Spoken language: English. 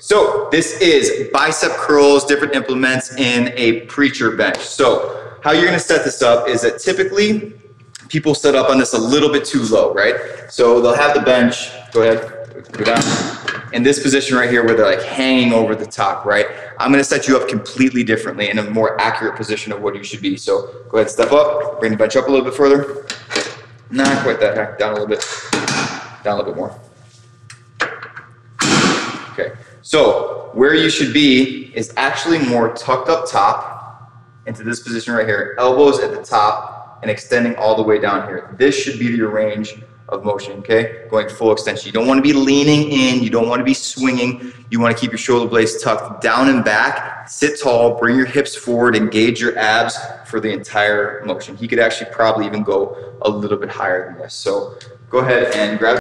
So this is bicep curls, different implements in a preacher bench. So how you're gonna set this up is that typically people set up on this a little bit too low, right? So they'll have the bench, go ahead, go down, in this position right here where they're like hanging over the top, right? I'm gonna set you up completely differently in a more accurate position of what you should be. So go ahead, step up, bring the bench up a little bit further. Not quite that down a little bit, down a little bit more. So where you should be is actually more tucked up top into this position right here, elbows at the top and extending all the way down here. This should be your range of motion, okay? Going full extension. You don't want to be leaning in, you don't want to be swinging. You want to keep your shoulder blades tucked down and back, sit tall, bring your hips forward, engage your abs for the entire motion. He could actually probably even go a little bit higher than this. So go ahead and grab